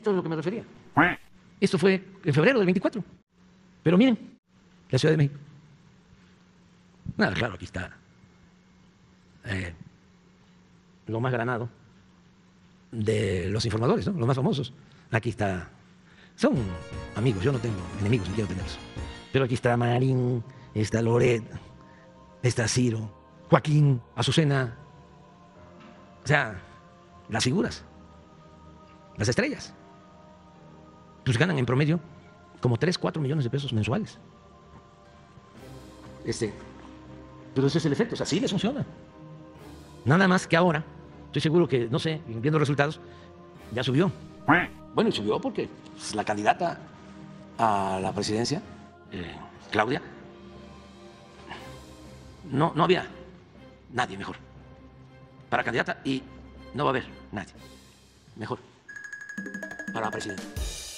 Esto es lo que me refería. Esto fue en febrero del 24. Pero miren, la Ciudad de México. Nada, claro, aquí está eh, lo más granado de los informadores, ¿no? los más famosos. Aquí está. Son amigos, yo no tengo enemigos, ni quiero tenerlos. Pero aquí está Marín, está Loret, está Ciro, Joaquín, Azucena. O sea, las figuras, las estrellas. Pues ganan en promedio como 3, 4 millones de pesos mensuales. Este, pero ese es el efecto, o sea, sí les funciona. Nada más que ahora, estoy seguro que, no sé, viendo resultados, ya subió. Bueno, y subió porque pues, la candidata a la presidencia, eh, Claudia, no, no había nadie mejor para candidata y no va a haber nadie mejor para la presidencia.